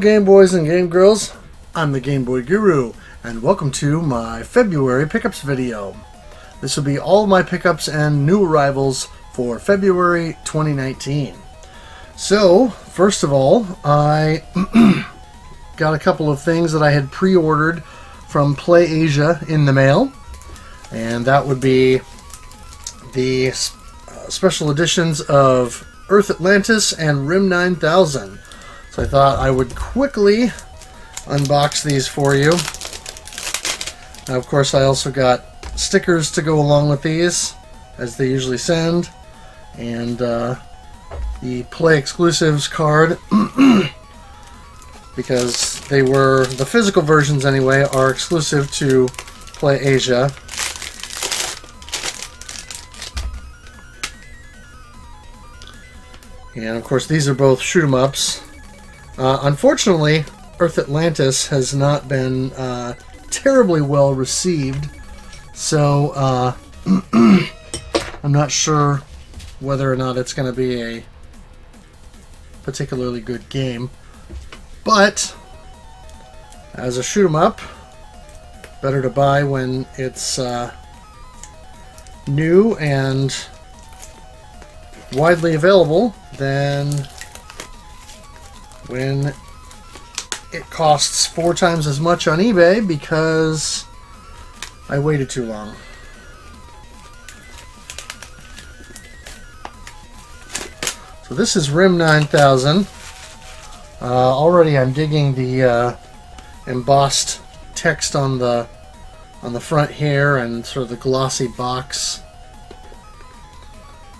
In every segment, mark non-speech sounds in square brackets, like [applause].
Game Boys and Game Girls. I'm the Game Boy Guru, and welcome to my February pickups video. This will be all my pickups and new arrivals for February 2019. So, first of all, I [clears throat] got a couple of things that I had pre-ordered from Play Asia in the mail, and that would be the uh, special editions of Earth Atlantis and Rym 9000. So I thought I would quickly unbox these for you. Now, of course, I also got stickers to go along with these, as they usually send, and uh, the Play Exclusives card, [clears throat] because they were, the physical versions anyway, are exclusive to Play Asia. And of course, these are both shoot 'em ups. Uh, unfortunately, Earth Atlantis has not been uh, terribly well received, so uh, [clears throat] I'm not sure whether or not it's going to be a particularly good game. But as a shoot 'em up, better to buy when it's uh, new and widely available than when it costs four times as much on eBay because I waited too long. So this is Rym 9000. Uh, already I'm digging the uh, embossed text on the on the front here and sort of the glossy box.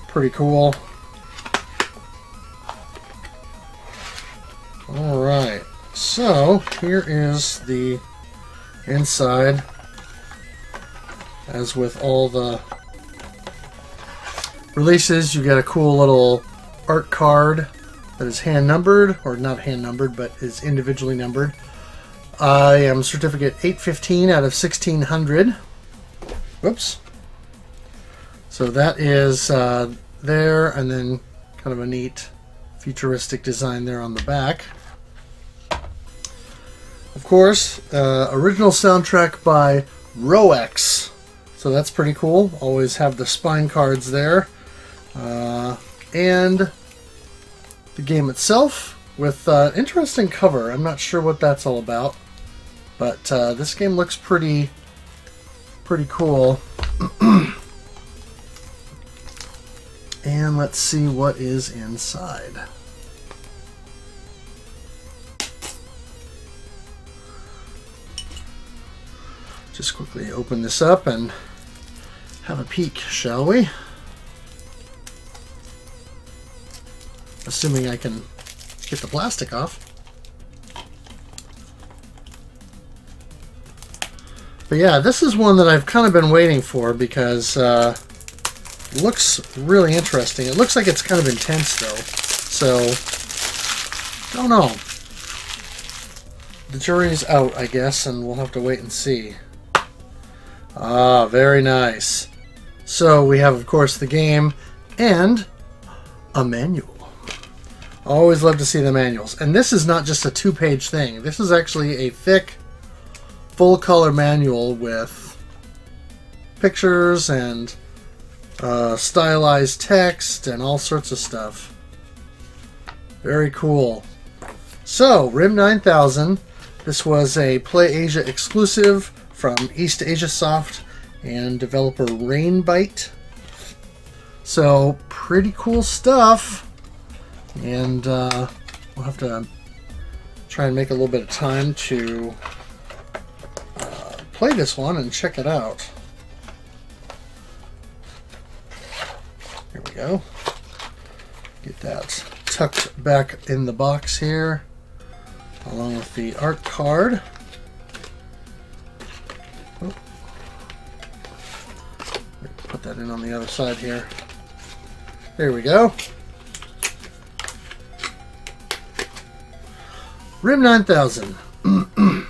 Pretty cool. Alright, so here is the inside. As with all the releases, you get a cool little art card that is hand numbered, or not hand numbered, but is individually numbered. I am certificate 815 out of 1600. Whoops. So that is uh, there, and then kind of a neat futuristic design there on the back. Of course, uh, original soundtrack by Roex. So that's pretty cool. Always have the spine cards there. Uh, and the game itself with uh, interesting cover. I'm not sure what that's all about. But uh, this game looks pretty, pretty cool. [clears throat] and let's see what is inside. Just quickly open this up and have a peek, shall we? Assuming I can get the plastic off. But yeah, this is one that I've kind of been waiting for because uh, looks really interesting. It looks like it's kind of intense though. So, don't know. The jury's out, I guess, and we'll have to wait and see. Ah, very nice. So we have, of course, the game and a manual. Always love to see the manuals. And this is not just a two-page thing. This is actually a thick, full-color manual with pictures and uh, stylized text and all sorts of stuff. Very cool. So, Rym 9000. This was a Play Asia exclusive from East Asia Soft and developer Rainbite. So, pretty cool stuff. And uh, we'll have to try and make a little bit of time to uh, play this one and check it out. Here we go. Get that tucked back in the box here, along with the art card. That in on the other side here. There we go. Rym 9000. [clears throat]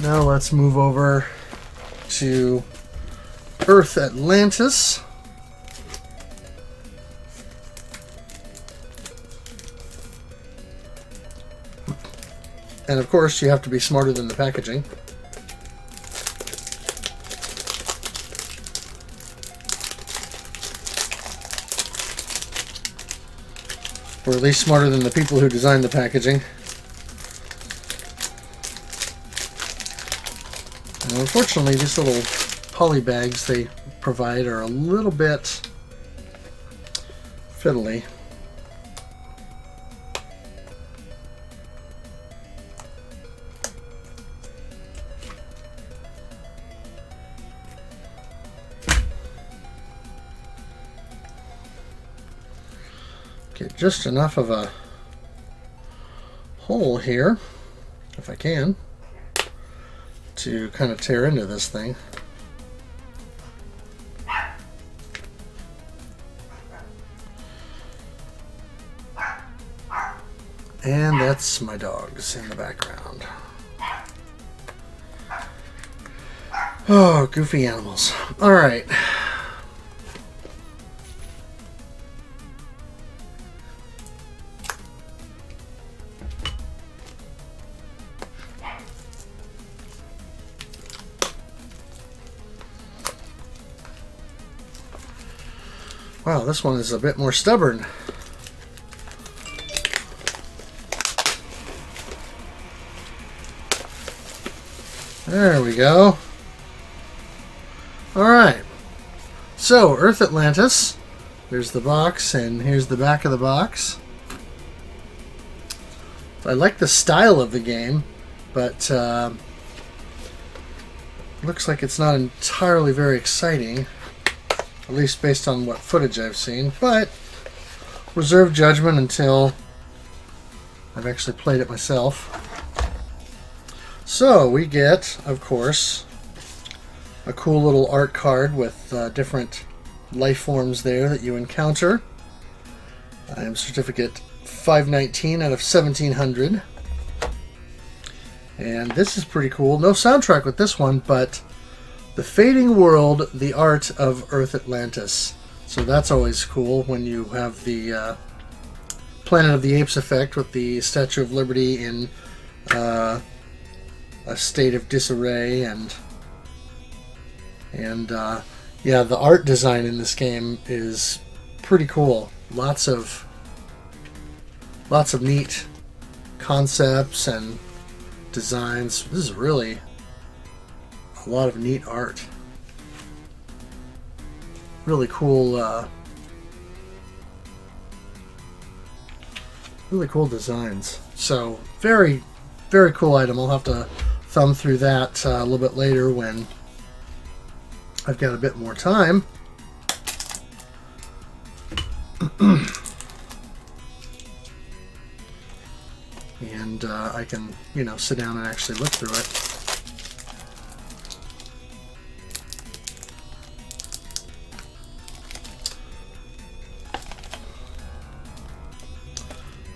now let's move over to Earth Atlantis. And of course, you have to be smarter than the packaging. Or at least smarter than the people who designed the packaging. And unfortunately, these little poly bags they provide are a little bit fiddly. Get just enough of a hole here, if I can, to kind of tear into this thing. And that's my dogs in the background. Oh, goofy animals. All right. Wow, this one is a bit more stubborn. There we go. Alright. So, Earth Atlantis. There's the box, and here's the back of the box. I like the style of the game, but uh, looks like it's not entirely very exciting at least based on what footage I've seen, but reserve judgment until I've actually played it myself. So we get, of course, a cool little art card with uh, different life forms there that you encounter. I am certificate 519 out of 1700. And this is pretty cool. No soundtrack with this one, but the Fading World, The Art of Earth Atlantis. So that's always cool when you have the uh, Planet of the Apes effect with the Statue of Liberty in uh, a state of disarray and and uh, yeah, the art design in this game is pretty cool. Lots of lots of neat concepts and designs. This is really a lot of neat art. Really cool, uh, really cool designs. So very, very cool item. I'll have to thumb through that uh, a little bit later when I've got a bit more time. [clears throat] and uh, I can, you know, sit down and actually look through it.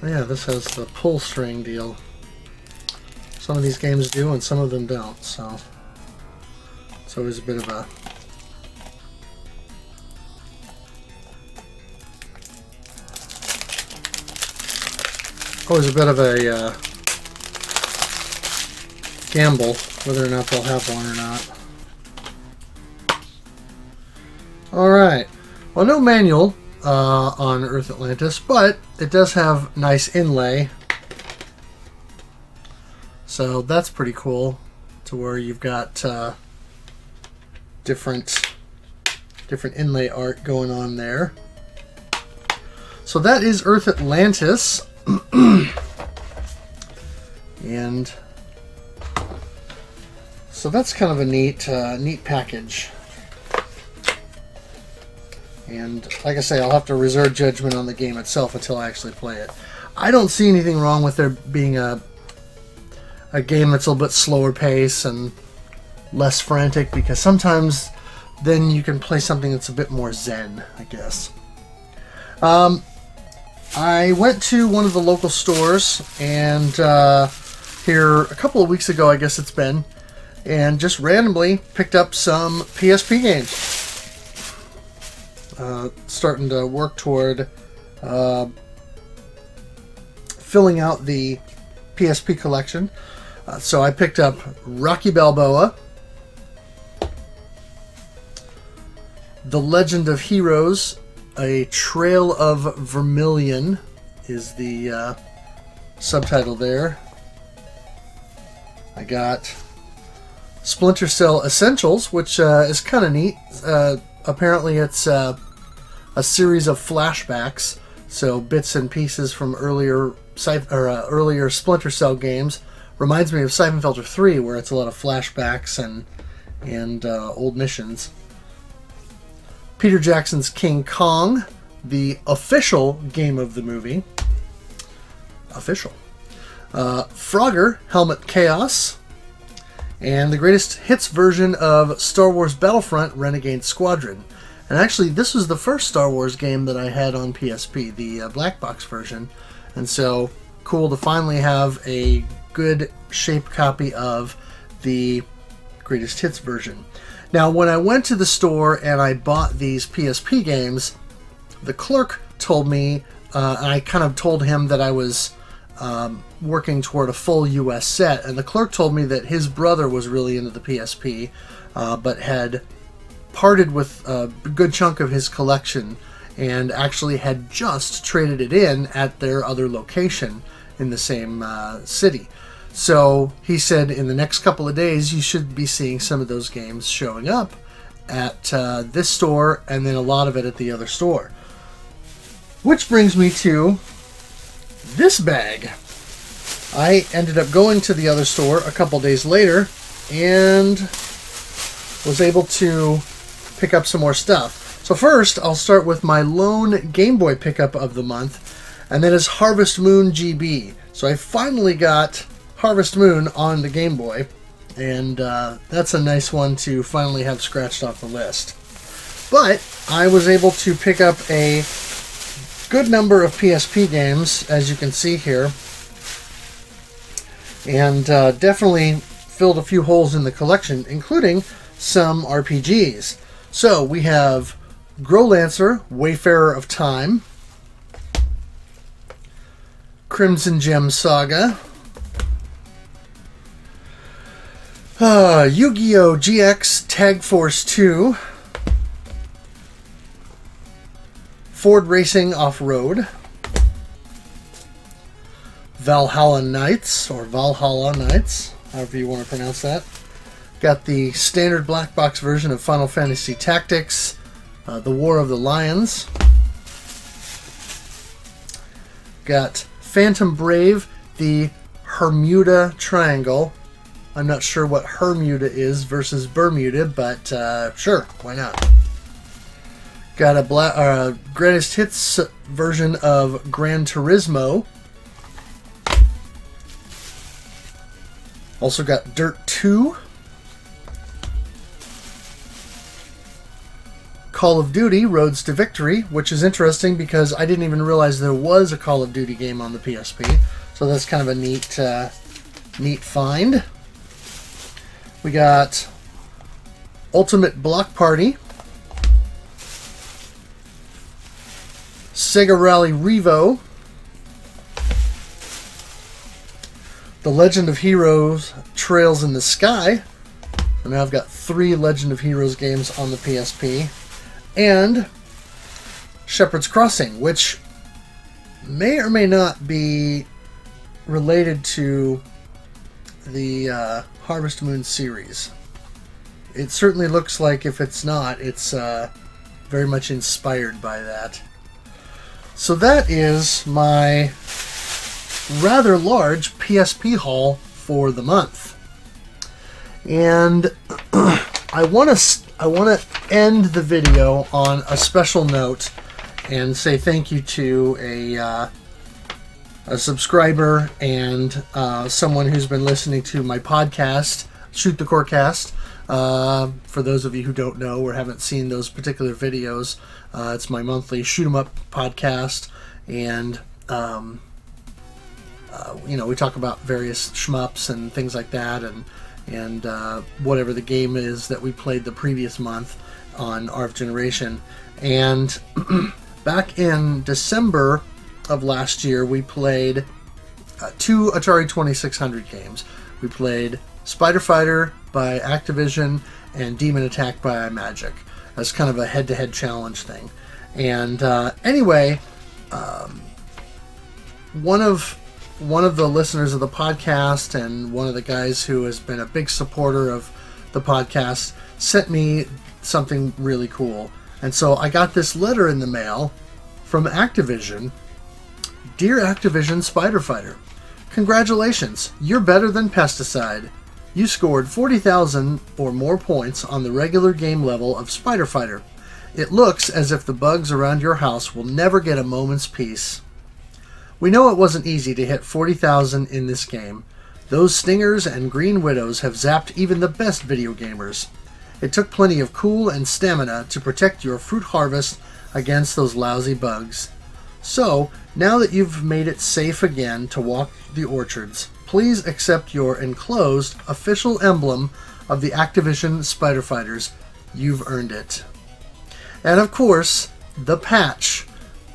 Yeah, this has the pull string deal. Some of these games do and some of them don't, so it's always a bit of a always a bit of a uh, gamble whether or not they'll have one or not. Alright. Well, no manual, uh, on Earth Atlantis, but it does have nice inlay. So that's pretty cool to where you've got uh, different different inlay art going on there. So that is Earth Atlantis. [clears throat] and so that's kind of a neat uh, neat package. And like I say, I'll have to reserve judgment on the game itself until I actually play it. I don't see anything wrong with there being a a game that's a little bit slower pace and less frantic because sometimes then you can play something that's a bit more zen, I guess. Um, I went to one of the local stores and uh, here a couple of weeks ago, I guess it's been, and just randomly picked up some PSP games uh, starting to work toward uh, filling out the PSP collection. Uh, so I picked up Rocky Balboa, The Legend of Heroes, A Trail of Vermilion is the uh, subtitle there. I got Splinter Cell Essentials, which uh, is kind of neat. Apparently, it's a series of flashbacks, so bits and pieces from earlier or uh, earlier Splinter Cell games. Reminds me of Siphon Filter 3, where it's a lot of flashbacks and and uh, old missions. Peter Jackson's King Kong, the official game of the movie. Official. Uh, Frogger, Helmet Chaos, and the greatest hits version of Star Wars Battlefront Renegade Squadron. And actually, this was the first Star Wars game that I had on PSP, the uh, black box version. And so, cool to finally have a good shape copy of the greatest hits version. Now, when I went to the store and I bought these PSP games, the clerk told me, uh, I kind of told him that I was um, working toward a full US set, and the clerk told me that his brother was really into the PSP, uh, but had parted with a good chunk of his collection and actually had just traded it in at their other location in the same uh, city. So he said in the next couple of days, you should be seeing some of those games showing up at uh, this store and then a lot of it at the other store. Which brings me to this bag. I ended up going to the other store a couple days later and was able to pick up some more stuff. So first, I'll start with my lone Game Boy pickup of the month, and that is Harvest Moon GB. So I finally got Harvest Moon on the Game Boy, and uh, that's a nice one to finally have scratched off the list. But I was able to pick up a good number of PSP games, as you can see here, and uh, definitely filled a few holes in the collection, including some RPGs. So we have Growlancer, Wayfarer of Time, Crimson Gem Saga, uh, Yu-Gi-Oh! GX Tag Force 2, Ford Racing Off-Road, Valhalla Knights, or Valhalla Knights, however you want to pronounce that. Got the standard black box version of Final Fantasy Tactics, uh, The War of the Lions. Got Phantom Brave, the Hermuda Triangle. I'm not sure what Hermuda is versus Bermuda, but uh, sure, why not? Got a black, uh, greatest hits version of Gran Turismo. Also got Dirt 2. Call of Duty Roads to Victory, which is interesting because I didn't even realize there was a Call of Duty game on the PSP. So that's kind of a neat, uh, neat find. We got Ultimate Block Party, Sega Rally Revo, The Legend of Heroes Trails in the Sky. And now I've got three Legend of Heroes games on the PSP. And Shepherd's Crossing, which may or may not be related to the uh, Harvest Moon series. It certainly looks like if it's not, it's uh, very much inspired by that. So that is my rather large PSP haul for the month. And [clears throat] I want to I want to end the video on a special note and say thank you to a uh, a subscriber and uh, someone who's been listening to my podcast, Shoot the Corecast. Uh, for those of you who don't know or haven't seen those particular videos, uh, it's my monthly shoot 'em up podcast, and um, uh, you know we talk about various shmups and things like that, and and uh, whatever the game is that we played the previous month on RF Generation. And [clears throat] back in December of last year, we played uh, two Atari 2600 games. We played Spider Fighter by Activision and Demon Attack by Imagic as kind of a head to head challenge thing. And uh, anyway, um, one of one of the listeners of the podcast and one of the guys who has been a big supporter of the podcast sent me something really cool. And so I got this letter in the mail from Activision. Dear Activision Spider Fighter, congratulations, you're better than Pesticide. You scored 40,000 or more points on the regular game level of Spider Fighter. It looks as if the bugs around your house will never get a moment's peace. We know it wasn't easy to hit 40,000 in this game. Those stingers and green widows have zapped even the best video gamers. It took plenty of cool and stamina to protect your fruit harvest against those lousy bugs. So, now that you've made it safe again to walk the orchards, please accept your enclosed official emblem of the Activision Spider Fighters. You've earned it. And of course, the patch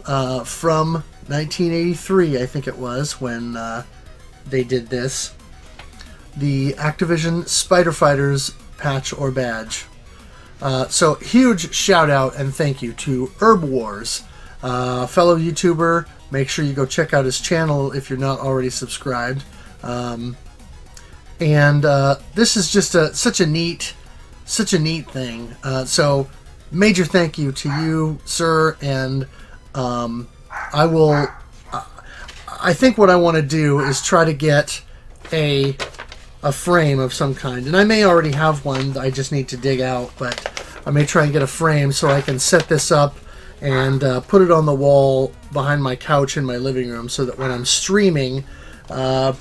uh, from 1983, I think it was, when uh, they did this. The Activision Spider Fighters patch or badge. Uh, so, huge shout out and thank you to Erbwars, uh, fellow YouTuber. Make sure you go check out his channel if you're not already subscribed. Um, and uh, this is just a, such a neat, such a neat thing. Uh, so, major thank you to you, sir, and um, I will. I think what I want to do is try to get a a frame of some kind. And I may already have one I just need to dig out, but I may try and get a frame so I can set this up and uh, put it on the wall behind my couch in my living room so that when I'm streaming, uh,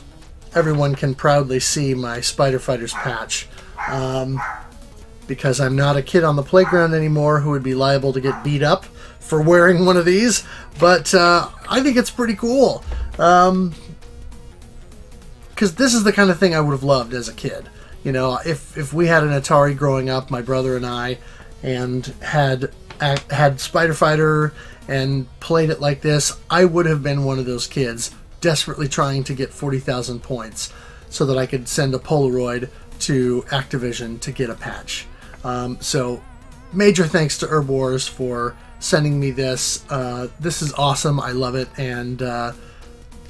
everyone can proudly see my Spider Fighters patch. Um, because I'm not a kid on the playground anymore who would be liable to get beat up for wearing one of these, but uh, I think it's pretty cool. Um, because this is the kind of thing I would have loved as a kid. You know, if if we had an Atari growing up, my brother and I, and had had Spider Fighter and played it like this, I would have been one of those kids desperately trying to get forty thousand points so that I could send a Polaroid to Activision to get a patch. Um, so, major thanks to Erbwars for sending me this. Uh, this is awesome. I love it, and uh,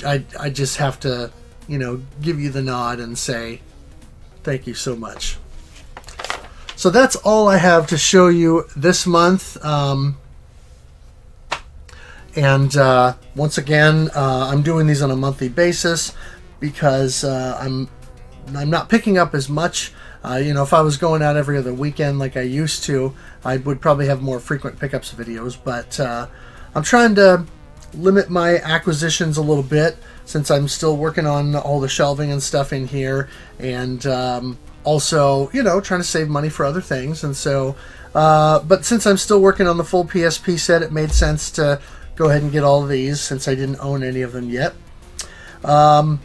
I I just have to you know, give you the nod and say thank you so much. So that's all I have to show you this month. Um, and uh, once again, uh, I'm doing these on a monthly basis because uh, I'm I'm not picking up as much. Uh, you know, if I was going out every other weekend like I used to, I would probably have more frequent pickups videos. But uh, I'm trying to limit my acquisitions a little bit since I'm still working on all the shelving and stuff in here, and um, also, you know, trying to save money for other things. And so, uh, but since I'm still working on the full PSP set, it made sense to go ahead and get all these since I didn't own any of them yet. Um,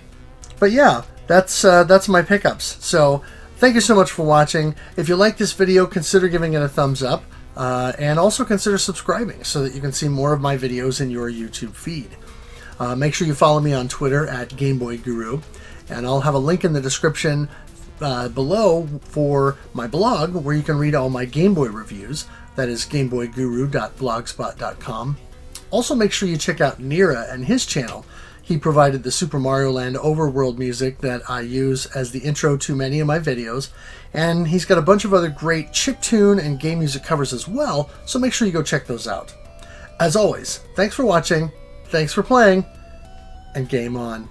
but yeah, that's uh, that's my pickups. So thank you so much for watching. If you like this video, consider giving it a thumbs up. Uh, and also consider subscribing so that you can see more of my videos in your YouTube feed. Uh, make sure you follow me on Twitter at GameBoyGuru, and I'll have a link in the description uh, below for my blog where you can read all my Game Boy reviews. That is GameBoyGuru.blogspot.com. Also, make sure you check out Nirre and his channel. He provided the Super Mario Land overworld music that I use as the intro to many of my videos, and he's got a bunch of other great chiptune and game music covers as well, so make sure you go check those out. As always, thanks for watching, Thanks for playing, and game on.